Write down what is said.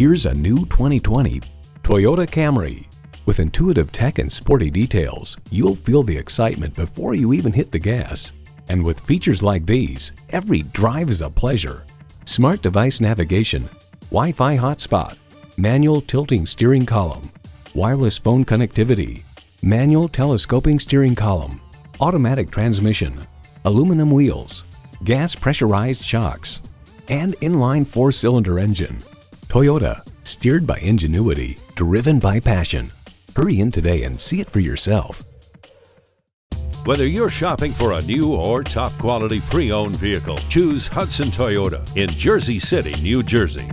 Here's a new 2020 Toyota Camry. With intuitive tech and sporty details, you'll feel the excitement before you even hit the gas. And with features like these, every drive is a pleasure. Smart device navigation, Wi-Fi hotspot, manual tilting steering column, wireless phone connectivity, manual telescoping steering column, automatic transmission, aluminum wheels, gas pressurized shocks, and inline four-cylinder engine. Toyota, steered by ingenuity, driven by passion. Hurry in today and see it for yourself. Whether you're shopping for a new or top quality pre owned vehicle, choose Hudson Toyota in Jersey City, New Jersey.